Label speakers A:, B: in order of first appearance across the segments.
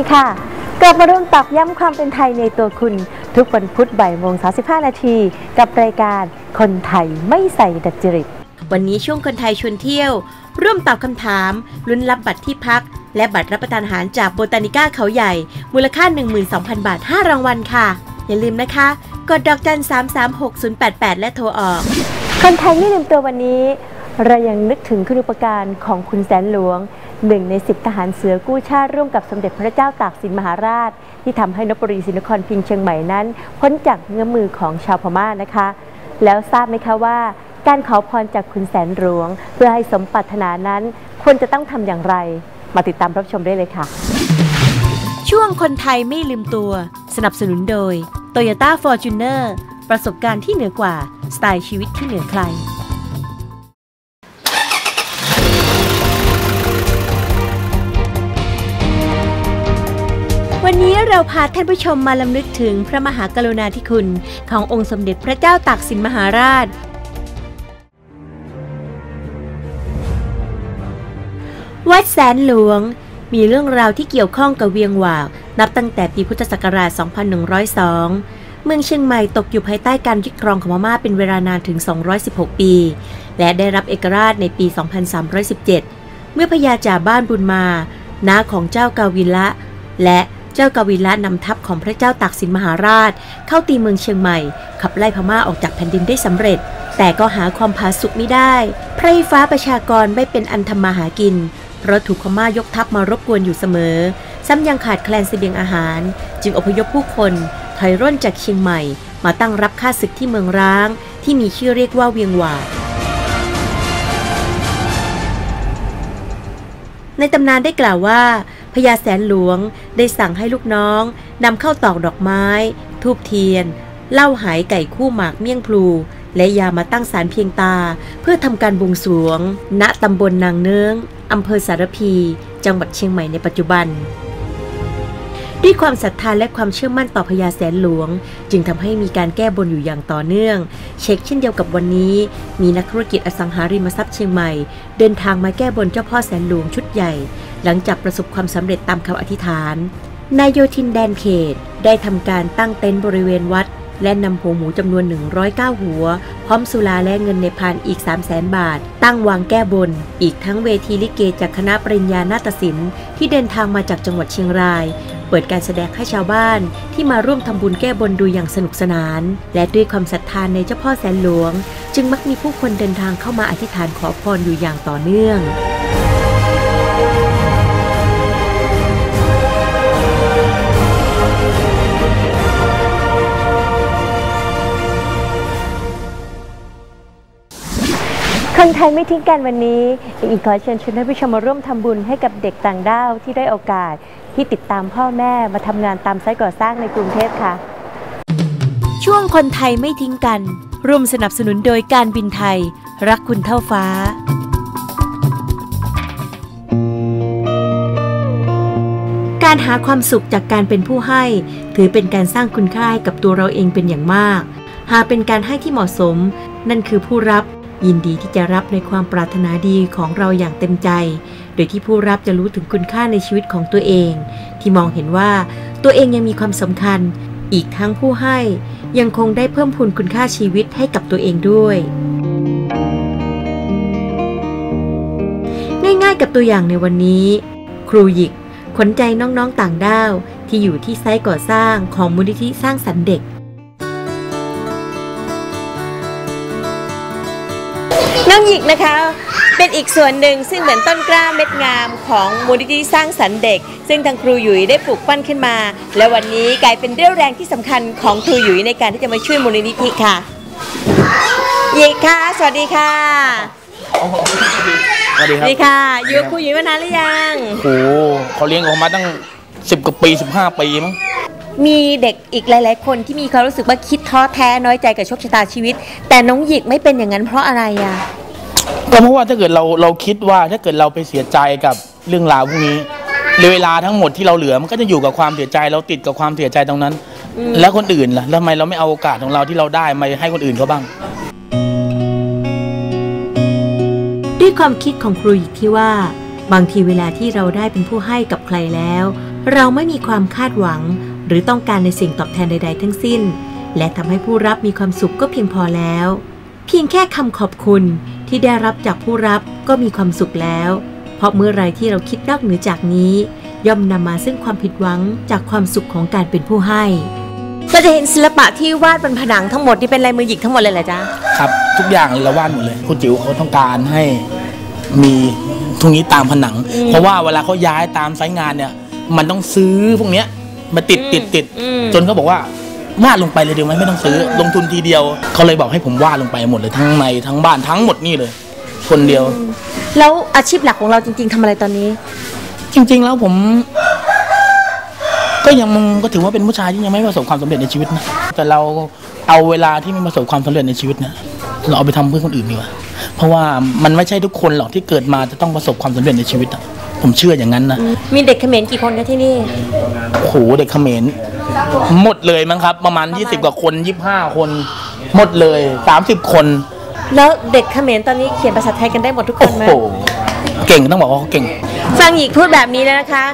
A: ดีค่ะ กลับมาร่วมตอกย้ำความเป็นไทยในตัวคุณ ทุกวันพุธบ่ายโมง35 นาที กับรายการคนไทยไม่ใส่ดัดจริต
B: วันนี้ช่วงคนไทยชวนเที่ยว ร่วมตอบคำถาม ลุ้นรับบัตรที่พัก และบัตรรับประทานอาหารจากโบตานิก้าเขาใหญ่ มูลค่า 12,000 บาท 5 รางวัลค่ะ อย่าลืมนะคะ กดดอกจัน 336088 และโทรออก
A: คนไทยไม่ลืมตัววันนี้ เรายังนึกถึงคุณอุปการของคุณแสนหลวง หนึ่งในสิบทหารเสือกู้ชาติร่วมกับสมเด็จพระเจ้าตากสินมหาราช ที่ทำให้นบุรีศรีนครพิงเชียงใหม่นั้น พ้นจากเงื้อมือของชาวพม่านะคะ แล้วทราบไหมคะว่า การขอพรจากคุณแสนหลวง เพื่อให้สมปรารถนานั้น ควรจะต้องทำอย่างไร มาติดตามรับชมได้เลยค่ะ
B: ช่วงคนไทยไม่ลืมตัว สนับสนุนโดย Toyota Fortuner ประสบการณ์ที่เหนือกว่าสไตล์ชีวิตที่เหนือใคร เราพาท่านผู้ชมมาลำลึกถึงพระมหากรุณาธิคุณ ขององค์สมเด็จพระเจ้าตากสินมหาราช วัดแสนหลวง มีเรื่องราวที่เกี่ยวข้องกับเวียงหวาก นับตั้งแต่ปีพุทธศักราช 2102 เมืองเชียงใหม่ตกอยู่ภายใต้การยึดครองของพม่าเป็นเวลานานถึง 216 ปี และได้รับเอกราชในปี 2317 เมื่อพญาจ่าบ้านบุญมาน้าของเจ้ากาวินละ และ เจ้ากวิละนำทัพของพระเจ้าตากสินมหาราช เข้าตีเมืองเชียงใหม่ ขับไล่พม่าออกจากแผ่นดินได้สำเร็จ แต่ก็หาความผาสุกไม่ได้พระฟ้าประชากรไม่เป็นอันทำมาหากิน เพราะถูกพม่ายกทัพมารบกวนอยู่เสมอ ซ้ำยังขาดแคลนเสบียงอาหาร จึงอพยพผู้คนถอยร่นจากเชียงใหม่ มาตั้งรับค่าศึกที่เมืองร้าง ที่มีชื่อเรียกว่าเวียงหวาดในตำนานได้กล่าวว่า พญาแสนหลวงได้สั่งให้ลูกน้องนำเข้าตอกดอกไม้ ทูบเทียนเหล้าหายไก่คู่หมากเมี่ยงพลู และยามาตั้งสารเพียงตา เพื่อทำการบวงสรวง ณตำบลนางเนื้องอำเภอสารพี จังหวัดเชียงใหม่ในปัจจุบัน ด้วยความศรัทธาและความเชื่อมั่นต่อพญาแสนหลวง จึงทำให้มีการแก้บนอยู่อย่างต่อเนื่อง เช็คเช่นเดียวกับวันนี้ มีนักธุรกิจอสังหาริมทรัพย์เชียงใหม่ เดินทางมาแก้บนเจ้าพ่อแสนหลวงชุดใหญ่ หลังจากประสบความสำเร็จตามคำอธิษฐานนายโยธินแดนเขตได้ทำการตั้งเต็นท์บริเวณวัด และนำหัวหมูจำนวน 109 หัว พร้อมสุราและเงินในพานอีก 3 0 0แสนบาท ตั้งวางแก้บน อีกทั้งเวทีลิเกจากคณะปริญญานาฏศิลป์ที่เดินทางมาจากจังหวัดเชียงราย เปิดการแสดงให้ชาวบ้านที่มาร่วมทำบุญแก้บนดูอย่างสนุกสนาน และด้วยความศรัทธานในเจ้าพ่อแสนหลวง จึงมักมีผู้คนเดินทางเข้ามาอธิษฐานขอพรอยู่อย่างต่อเนื่อง
A: ทยไม่ทิ้งกันวันนี้อีกขอเชิญชวนท่านผู้ชมมาร่วมทำบุญให้กับเด็กต่างด้าวที่ได้โอกาสที่ติดตามพ่อแม่มาทำงานตามไซต์ก่อสร้างในกรุงเทพค่ะ
B: ช่วงคนไทยไม่ทิ้งกัน ร่วมสนับสนุนโดยการบินไทย รักคุณเท่าฟ้าการหาความสุขจากการเป็นผู้ให้ ถือเป็นการสร้างคุณค่าให้กับตัวเราเองเป็นอย่างมาก หากเป็นการให้ที่เหมาะสม นั่นคือผู้รับ ยินดีที่จะรับในความปรารถนาดีของเราอย่างเต็มใจ โดยที่ผู้รับจะรู้ถึงคุณค่าในชีวิตของตัวเอง ที่มองเห็นว่าตัวเองยังมีความสำคัญ อีกทั้งผู้ให้ยังคงได้เพิ่มพูนคุณค่าชีวิตให้กับตัวเองด้วย ง่ายๆกับตัวอย่างในวันนี้ ครูหยิกขนใจน้องๆต่างด้าว ที่อยู่ที่ไซต์ก่อสร้างของมูลนิธิสร้างสรรค์เด็ก ยิกนะคะ เป็นอีกส่วนหนึ่งซึ่งเหมือนต้นกล้าเม็ดงามของมูลนิธิสร้างสรรค์เด็ก ซึ่งทางครูหยุยได้ปลูกปั้นขึ้นมา และวันนี้กลายเป็นเรี่ยวแรงที่สำคัญของครูหยุยในการที่จะมาช่วยมูลนิธิค่ะหยิกค่ะ สวัสดีค่ะ
C: สวัสดีครับ
B: นี่ค่ะอยู่กับครูหญิงมานานหรือยัง
C: โอ้โหเขาเลี้ยงผมมาตั้งสิบกว่าปีสิบห้าปีมั้ง
B: มีเด็กอีกหลาย ๆ คนที่มีความรู้สึกว่าคิดท้อแท้น้อยใจกับโชคชะตาชีวิต แต่น้องหยิกไม่เป็นอย่างนั้นเพราะอะไรอะ
C: ก็เพราะว่าถ้าเกิดเราเราคิดว่าถ้าเกิดเราไปเสียใจกับเรื่องราวพวกนี้เวลาทั้งหมดที่เราเหลือมันก็จะอยู่กับความเสียใจเราติดกับความเสียใจตรงนั้น แล้วคนอื่นล่ะแล้วทำไมเราไม่เอาโอกาสของเราที่เราได้มาให้คนอื่นเขาบ้าง
B: ด้วยความคิดของครูหยิกที่ว่า บางทีเวลาที่เราได้เป็นผู้ให้กับใครแล้ว เราไม่มีความคาดหวัง หรือต้องการในสิ่งตอบแทนใด ๆ ทั้งสิ้น และทำให้ผู้รับมีความสุขก็เพียงพอแล้ว เพียงแค่คำขอบคุณ ที่ได้รับจากผู้รับก็มีความสุขแล้ว เพราะเมื่อไรที่เราคิดนอกเหนือจากนี้ ย่อมนำมาซึ่งความผิดหวังจากความสุขของการเป็นผู้ให้เราจะเห็นศิลปะที่วาดบนผนังทั้งหมดที่เป็นลายมือหยิกทั้งหมดเลยเหรอจ๊ะ
C: ครับทุกอย่างเราวาดหมดเลยคุณจิ๋วเขาต้องการให้มีทุกนี้ตามผนัง เพราะว่าเวลาเขาย้ายตามไซต์งานเนี่ย มันต้องซื้อพวกเนี้ยมาติดติดติด
B: อืม
C: จนเขาบอกว่า วาดลงไปเลยเดียวไหมไม่ต้องซื้อ ลงทุนทีเดียว เขาเลยบอกให้ผมวาดลงไปหมดเลยทั้งในทั้งบ้านทั้งหมดนี่เลย คนเดียว
B: แล้วอาชีพหลักของเราจริง ๆทำอะไรตอนนี้
C: จริง ๆ แล้วผม ก็ยังก็ถือว่าเป็นผู้ชายที่ยังไม่ประสบความสำเร็จในชีวิตนะแต่เราเอาเวลาที่ไม่ประสบความสำเร็จในชีวิตเนี่ยเราเอาไปทำเพื่อคนอื่นดีกว่าเพราะว่ามันไม่ใช่ทุกคนหรอกที่เกิดมาจะต้องประสบความสำเร็จในชีวิตอะ ผมเชื่ออย่างนั้นนะ
B: มีเด็กเขมรกี่คนคะที่นี่
C: โอ้โหเด็กเขมรหมดเลยมั้งครับ ประมาณ 20 กว่าคน25 คน หมดเลย 30 คน
B: แล้วเด็กเขมรตอนนี้เขียนภาษาไทยกันได้หมดทุกค
C: โอ้
B: นไหม
C: โหเก่งต้องบอกว่าเขาเก่ง
B: ฟังหยิกพูดแบบนี้แล้วนะคะ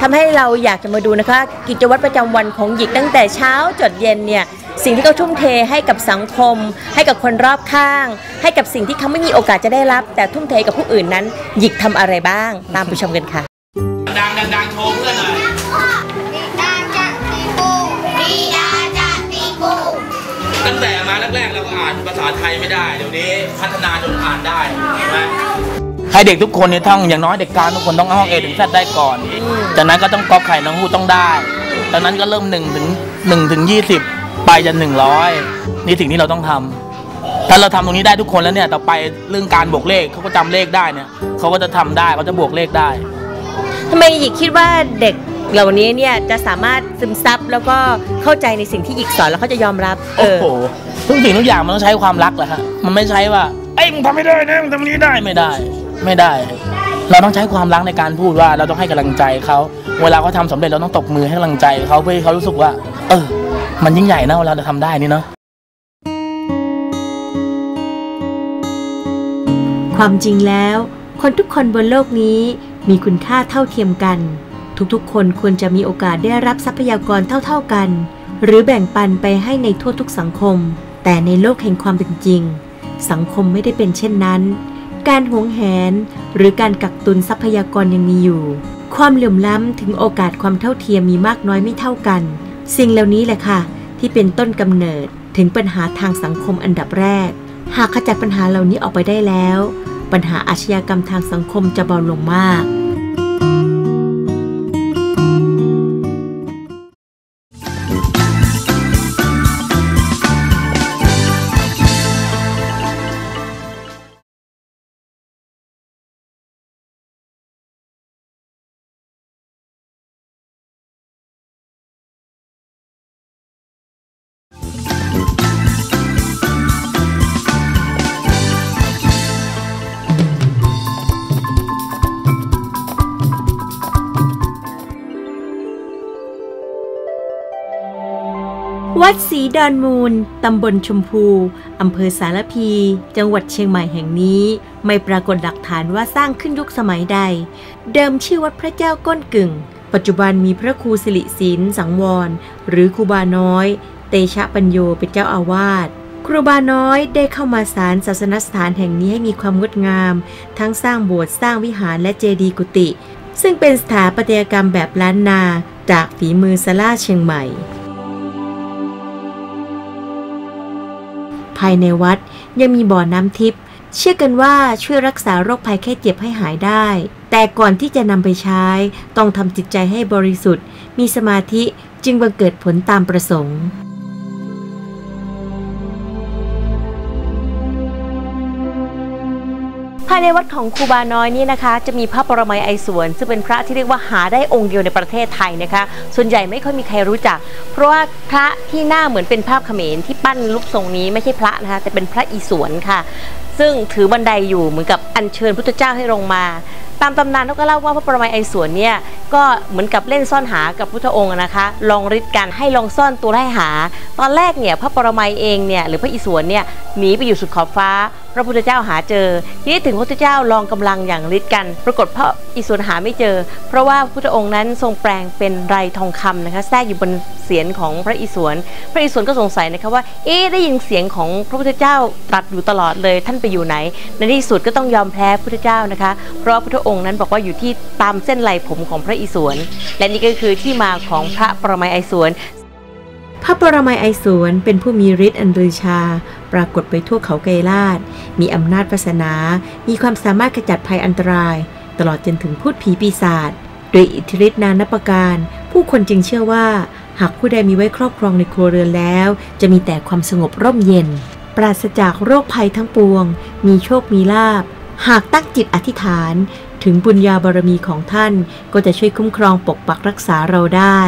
B: ทำให้เราอยากจะมาดูนะคะ กิจวัตรประจำวันของหยิกตั้งแต่เช้าจดเย็นเนี่ย สิ่งที่เขาทุ่มเทให้กับสังคม ให้กับคนรอบข้าง ให้กับสิ่งที่เขาไม่มีโอกาสจะได้รับ แต่ทุ่มเทกับผู้อื่นนั้น หยิกทำอะไรบ้าง ตามไปชมกันค่ะ
C: ดังดังโชว์เพื่อนหน่อย
D: ดาจะตีกูดีดาจะตีกู
C: ตั้งแต่มาแรกๆเราก็อ่านภาษาไทยไม่ได้เดี๋ยวนี้พัฒนาจนอ่านได้นะให้เด็กทุกคนเนี่ยท่องอย่างน้อยเด็กกลางทุกคนต้องห้องเอถึงแซได้ก่อน จากนั้นก็ต้องกอไข่น้องฮูต้องได้ จากนั้นก็เริ่มหนึ่งถึงหนึ่งถึงยี่สิบ ไปจนหนึ่งร้อยนี่สิ่งที่เราต้องทำถ้าเราทำตรงนี้ได้ทุกคนแล้วเนี่ย ต่อไปเรื่องการบวกเลขเขาก็จำเลขได้เนี่ยเขาก็จะทำได้เขาจะบวกเลขได้
B: ทำไมหยิกคิดว่าเด็กเหล่านี้เนี่ยจะสามารถซึมซับแล้วก็เข้าใจในสิ่งที่หยิกสอนแล้วเขาจะยอมรับ เอ
C: โอ้
B: อ
C: โหทุกสิ่งทุกอย่างมันต้องใช้ความรักแหละฮะมันไม่ใช้ว่าเอ้ยมึงทำไม่ได้นะมึงทำนี้ได้ไม่ได้ ไม่ได้ เราต้องใช้ความรักในการพูดว่าเราต้องให้กำลังใจเขาเวลาเขาทำสำเร็จเราต้องตบมือให้กำลังใจเขาเพื่อให้เขารู้สึกว่า เออ มันยิ่งใหญ่นะเวลาเราทำได้นี่เนาะ
B: ความจริงแล้ว คนทุกคนบนโลกนี้มีคุณค่าเท่าเทียมกัน ทุกๆ คนควรจะมีโอกาสได้รับทรัพยากรเท่าๆกัน หรือแบ่งปันไปให้ในทั่วทุกสังคม แต่ในโลกแห่งความเป็นจริง สังคมไม่ได้เป็นเช่นนั้น การหวงแหน หรือการกักตุนทรัพยากรยังมีอยู่ ความเหลื่อมล้ำถึงโอกาสความเท่าเทียมมีมากน้อยไม่เท่ากัน สิ่งเหล่านี้แหละค่ะ ที่เป็นต้นกำเนิดถึงปัญหาทางสังคมอันดับแรก หากขจัดปัญหาเหล่านี้ออกไปได้แล้ว ปัญหาอาชญากรรมทางสังคมจะเบาลงมาก วัดศรีดอนมูล ตำบลชมพู อำเภอสารพี จังหวัดเชียงใหม่แห่งนี้ ไม่ปรากฏหลักฐานว่าสร้างขึ้นยุคสมัยใด เดิมชื่อวัดพระเจ้าก้นกึ่ง ปัจจุบันมีพระครูสิริศิลสังวร หรือครูบาน้อย เตชะปัญโยเป็นเจ้าอาวาสครูบาน้อยได้เข้ามาสารศาสนสถานแห่งนี้ให้มีความงดงาม ทั้งสร้างโบสถ์สร้างวิหารและเจดีย์กุฏิซึ่งเป็นสถาปัตยกรรมแบบล้านนา จากฝีมือสลาเชียงใหม่ ภายในวัด ยังมีบ่อน้ำทิพย์เชื่อกันว่าช่วยรักษาโรคภัยแค่เจ็บให้หายได้ แต่ก่อนที่จะนำไปใช้ ต้องทำจิตใจให้บริสุทธิ์ มีสมาธิจึงบังเกิดผลตามประสงค์ ภา
A: ยในวัดของครูบาน้อยนี่นะคะ จะมีพระปรมัยไอสวน ซึ่งเป็นพระที่เรียกว่าหาได้องค์เดียวในประเทศไทยนะคะ ส่วนใหญ่ไม่ค่อยมีใครรู้จัก เพราะว่าพระที่หน้าเหมือนเป็นภาพเขมรที่ปั้นรูปทรงนี้ไม่ใช่พระนะคะแต่เป็นพระอีสวนค่ะ ซึ่งถือบันไดอยู่เหมือนกับอัญเชิญพุทธเจ้าให้ลงมา ตามตำนานเขาก็เล่าว่าพระปรมัยไอสวนเนี่ยก็เหมือนกับเล่นซ่อนหากับพุทธองค์นะคะลองริดกันให้ลองซ่อนตัวให้หา ตอนแรกเนี่ยพระปรมัยเองเนี่ยหรือพระอิศวรเนี่ยหนีไปอยู่สุดขอบฟ้า พระพุทธเจ้าหาเจอ ทีนี้ถึงพระพุทธเจ้าลองกำลังอย่างฤทธิ์กัน ปรากฏพระอิศวรหาไม่เจอ เพราะว่าพระพุทธองค์นั้นทรงแปลงเป็นไรทองคำนะคะแทรกอยู่บนเสียนของพระอิศวรพระอิศวรก็สงสัยนะคะว่าเอ๊ได้ยินเสียงของพระพุทธเจ้าตรัสอยู่ตลอดเลยท่านไปอยู่ไหน ในที่สุดก็ต้องยอมแพ้พระพุทธเจ้านะคะ เพราะพระพุทธองค์นั้นบอกว่าอยู่ที่ตามเส้นไหลผมของพระอิศวรและนี่ก็คือที่มาของพระปรมัยไอศวร
B: พระปรมัยไอสวนเป็นผู้มีฤทธิ์อันลือชา ปรากฏไปทั่วเขาไกรลาดมีอำนาจศาสนา มีความสามารถขจัดภัยอันตราย ตลอดจนถึงพูดผีปีศาจโดยอิทธิฤทธินานับประการ ผู้คนจึงเชื่อว่า หากผู้ใดมีไว้ครอบครองในครัวเรือนแล้ว จะมีแต่ความสงบร่มเย็น ปราศจากโรคภัยทั้งปวง มีโชคมีลาบ หากตั้งจิตอธิษฐาน ถึงบุญญาบารมีของท่านก็จะช่วยคุ้มครองปกปักรักษาเราได้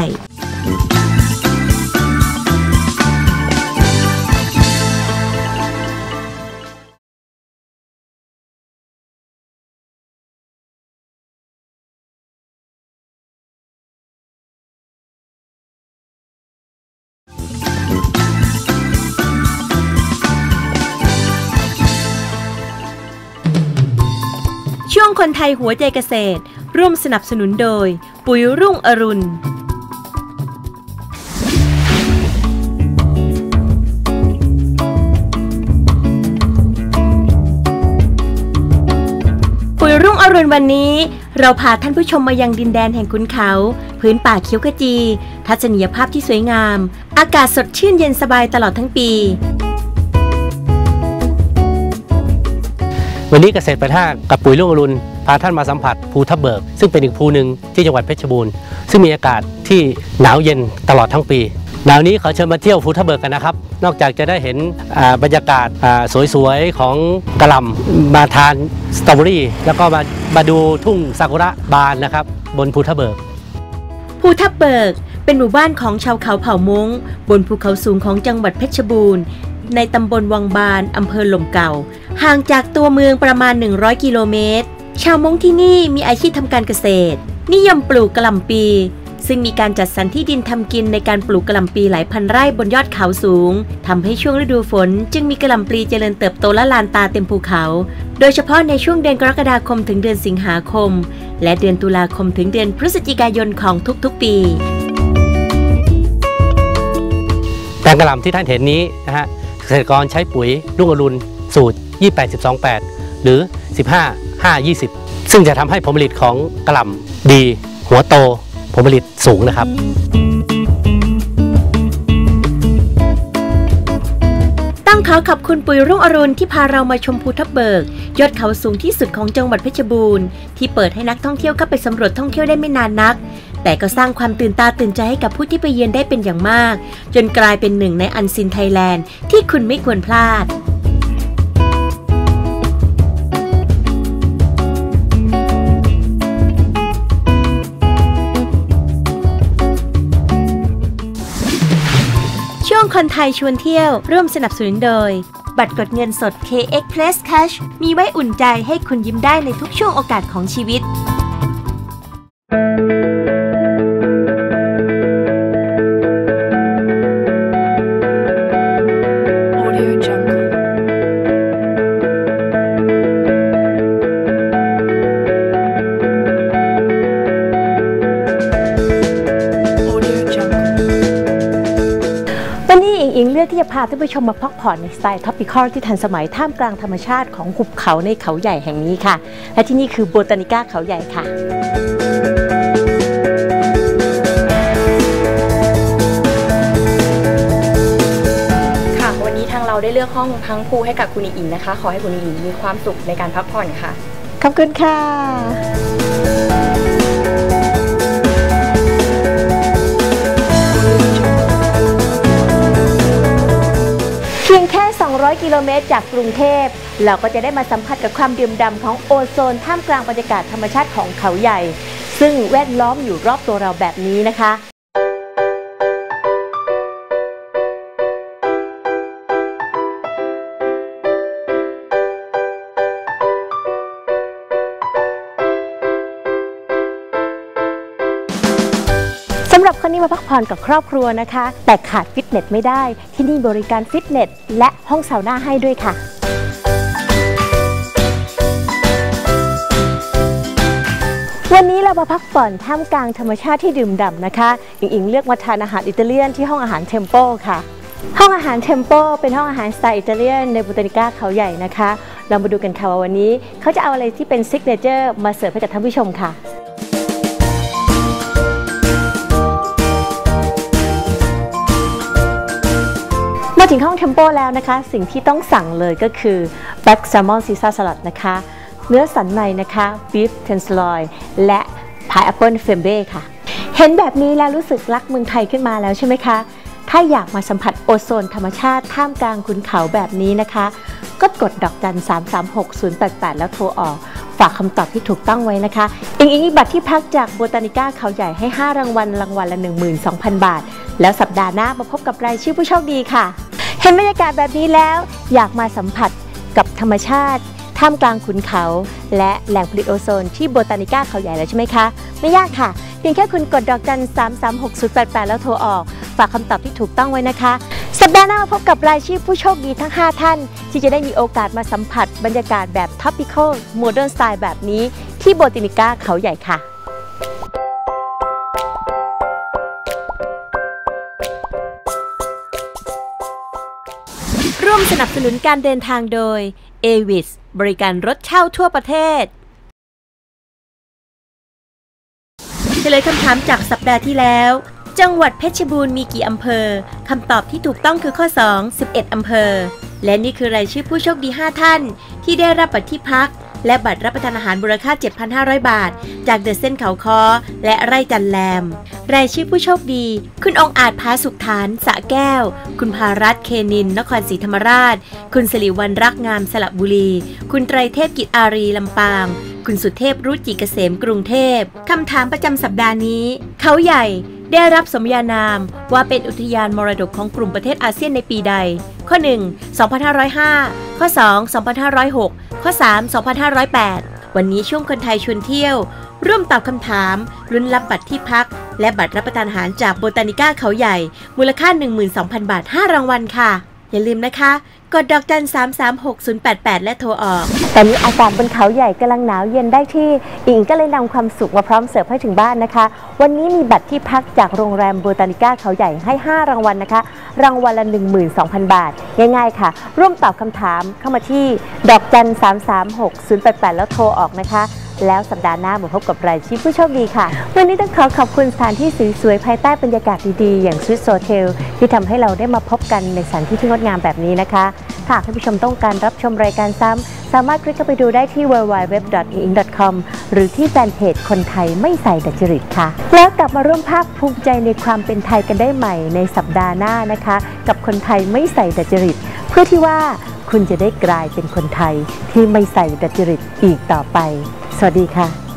B: หัวใจเกษตร ร่วมสนับสนุนโดย ปุ๋ยรุ่งอรุณ ปุ๋ยรุ่งอรุณวันนี้ เราพาท่านผู้ชมมายังดินแดนแห่งขุนเขา พื้นป่าเขียวขจี ทัศนียภาพที่สวยงาม อากาศสดชื่นเย็นสบายตลอดทั้งปี
E: วันนี้เกษตรประท่ากับปุ๋ยลูกอรุณ พาท่านมาสัมผัสภูทับเบิก ซึ่งเป็นอีกภูหนึ่งที่จังหวัดเพชรบูรณ์ซึ่งมีอากาศที่หนาวเย็นตลอดทั้งปีหนาวนี้ขอเชิญมาเที่ยวภูทับเบิกกันนะครับ นอกจากจะได้เห็นบรรยากาศสวยๆ ของกระลำมาทานสตรอเบอรี่ แล้วก็มามาดูทุ่งซากุระบานนะครับ บนภูทับเบิก
B: ภูทับเบิกเป็นหมู่บ้านของชาวเขาเผ่ามงบนภูเขาสูงของจังหวัดเพชรบูรณ์ ในตำบลวังบานอำเภอหล่มเก่า ห่างจากตัวเมืองประมาณ 100 กิโลเมตร ชาวมงที่นี่มีอาชีพทำการเกษตร นิยมปลูกกระหล่ำปี ซึ่งมีการจัดสรรที่ดินทำกินในการปลูกกระหล่ำปีหลายพันไร่บนยอดเขาสูงทำให้ช่วงฤดูฝน จึงมีกระหล่ำปีเจริญเติบโตและลานตาเต็มภูเขา โดยเฉพาะในช่วงเดือนกรกฎาคมถึงเดือนสิงหาคม และเดือนตุลาคมถึงเดือนพฤศจิกายนของทุกๆ ปี
E: แปลงกระหล่ำที่ท่านเห็นนี้นะฮะเกษตรกรใช้ปุ๋ยรุ่งอรุณสูตร 28 12 8หรือ 15 5 20 ซึ่งจะทำให้ผลผลิตของกระหล่ำดี หัวโตผลผลิตสูงนะครับ
B: ต้องขอขอบคุณปุ๋ยรุ่งอรุณที่พาเรามาชมภูทับเบิก ยอดเขาสูงที่สุดของจังหวัดเพชรบูรณ์ที่เปิดให้นักท่องเที่ยวเข้าไปสำรวจท่องเที่ยวได้ไม่นานนัก แต่ก็สร้างความตื่นตาตื่นใจให้กับผู้ที่ไปเยือนได้เป็นอย่างมาก จนกลายเป็นหนึ่งในอันซินไทยแลนด์ที่คุณไม่ควรพลาด คนไทยชวนเที่ยวร่วมสนับสนุนโดย บัตรกดเงินสด KX Plus Cash มีไว้อุ่นใจให้คุณยิ้มได้ในทุกช่วงโอกาสของชีวิต
A: ลือกที่จะพาท่านผู้ชมมาพักผ่อนในสไตล์ tropical ที่ทันสมัยท่ามกลางธรรมชาติของหุบเขาในเขาใหญ่แห่งนี้ค่ะ และที่นี่คือโบตานิก้าเขาใหญ่ค่ะ
F: ค่ะวันนี้ทางเราได้เลือกห้องพังพูให้กับคุณอิงนะคะ ขอให้คุณอิงมีความสุขในการพักผ่อนค่ะ
A: ขอบคุณค่ะ กิโลเมตรจากกรุงเทพ
B: เราก็จะได้มาสัมผัสกับความดื่มดำของโอโซนท่ามกลางบรรยากาศธรรมชาติของเขาใหญ่ ซึ่งแวดล้อมอยู่รอบตัวเราแบบนี้นะคะ มาพักผ่อนกับครอบครัวนะคะ แต่ขาดฟิตเนสไม่ได้ ที่นี่บริการฟิตเนสและห้องซาวน่าให้ด้วยค่ะวันนี้เรามาพักผ่อนท่ามกลางธรรมชาติที่ดื่มด่ำนะคะอิงอิงเลือกมาทานอาหารอิตาเลียนที่ห้องอาหารเทมโปค่ะ ห้องอาหารเทมโปเป็นห้องอาหารสไตล์อิตาเลียนในโบตานิก้าเขาใหญ่นะคะ เรามาดูกันค่ะว่าวันนี้เขาจะเอาอะไรที่เป็น signature มาเสิร์ฟให้กับท่านผู้ชมค่ะ ถึงห้องเทมโปแล้วนะคะ สิ่งที่ต้องสั่งเลยก็คือ Black Salmon Caesar Salad นะคะ เนื้อสันในนะคะ Beef Tenderloin และ Pineapple f e m b e ค่ะ เห็นแบบนี้แล้วรู้สึกรักเมืองไทยขึ้นมาแล้วใช่ไหมคะ ถ้าอยากมาสัมผัสโอโซนธรรมชาติท่ามกลางขุนเขาแบบนี้นะคะ ก็กดดอกจัน 336088 แล้วโทรออกฝากคำตอบที่ถูกต้องไว้นะคะ อิงอิงบัตรที่พักจากโบตานิก้าเขาใหญ่ให้ 5 รางวัลรางวัลละ 12,000 บาท แล้วสัปดาห์หน้ามาพบกับรายชื่อผู้โชคดีค่ะ เห็นบรรยากาศแบบนี้แล้ว อยากมาสัมผัสกับธรรมชาติ ท่ามกลางขุนเขา และแหล่งผลิตโอโซนที่โบตานิก้าเขาใหญ่แล้วใช่ไหมคะ ไม่ยากค่ะ เพียงแค่คุณกดดอกจัน 336088 แล้วโทรออก ฝากคำตอบที่ถูกต้องไว้นะคะ สัปดาห์หน้ามาพบกับรายชื่อผู้โชคดีทั้ง 5 ท่าน ที่จะได้มีโอกาสมาสัมผัสบรรยากาศแบบ topical modern style แบบนี้ที่โบตานิก้าเขาใหญ่ค่ะ
G: สนับสนุนการเดินทางโดย a v i s บริการรถเช่าทั่วประเทศเฉลยคำถามจากสัปดาห์ที่แล้ว จังหวัดเพชรบูรณ์มีกี่อำเภอคำตอบที่ถูกต้องคือข้อ 2 11 อำเภอ และนี่คือรายชื่อผู้โชคดี 5 ท่าน ที่ได้รับบัตรที่พัก และบัตรรับประทานอาหารมูลค่า 7,500 บาท จากเดอะเส้นเขาคอและไร่จันแลม รายชื่อผู้โชคดี คุณองอาจพาสุขฐานสะแก้ว คุณภารัตเคนิน นครศรีธรรมราช คุณสิริวัลรักงามสระบุรี คุณไตรเทพกิจอารีลำปาง คุณสุเทพรุจิเกษมกรุงเทพ คำถามประจำสัปดาห์นี้ เขาใหญ่ได้รับสมญานามว่าเป็นอุทยานมรดกของกลุ่มประเทศอาเซียนในปีใด ข้อ 1 2505 ข้อ 2 2506 ข้อ 3 2508 วันนี้ช่วงคนไทยชวนเที่ยว ร่วมตอบคำถามลุ้นรับบัตรที่พัก และบัตรรับประทานอาหารจากโบตานิก้าเขาใหญ่ มูลค่า 12,000 บาท 5 รางวัลค่ะ อย่าลืมนะคะ กดดอกจัน 336088 และโทรออก
B: ตอนนี้อากาศบนเขาใหญ่กำลังหนาวเย็นได้ที่ อิงก็เลยนำความสุขมาพร้อมเสิร์ฟให้ถึงบ้านนะคะ วันนี้มีบัตรที่พักจากโรงแรมโบตานิก้าเขาใหญ่ให้ 5 รางวัลนะคะ รางวัลละ 12,000 บาท ง่ายๆค่ะ ร่วมตอบคำถามเข้ามาที่ดอกจัน 336088 แล้วโทรออกนะคะ แล้วสัปดาห์หน้ามาพบกับรายชื่อผู้โชคดีค่ะ วันนี้ต้องขอขอบคุณสถานที่สวยๆภายใต้บรรยากาศดีๆ อย่างสวิสโซเทลที่ทำให้เราได้มาพบกันในสถานที่ที่งดงามแบบนี้นะคะหากท่านผู้ชมต้องการรับชมรายการซ้ำสามารถคลิกเข้าไปดูได้ที่ www.ing.com หรือที่แฟนเพจคนไทยไม่ใส่ดัจจริตค่ะ แล้วกลับมาร่วมภาคภูมิใจในความเป็นไทยกันได้ใหม่ในสัปดาห์หน้านะคะ กับคนไทยไม่ใส่ดัจจริต เพื่อที่ว่าคุณจะได้กลายเป็นคนไทยที่ไม่ใส่ดัจจริตอีกต่อไป สวัสดีค่ะ